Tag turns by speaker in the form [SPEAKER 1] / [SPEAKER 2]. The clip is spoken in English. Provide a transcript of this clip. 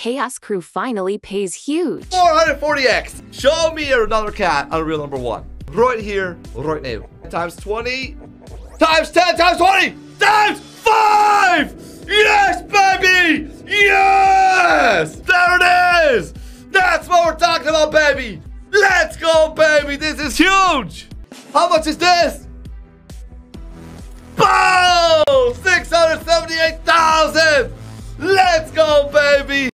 [SPEAKER 1] Chaos Crew finally pays huge.
[SPEAKER 2] 440x. Show me another cat on reel number one. Right here, right now. Times 20, times 10, times 20, times 5! Yes, baby! Yes! There it is! That's what we're talking about, baby! Let's go, baby! This is huge! How much is this? Boom! 678,000! Let's go!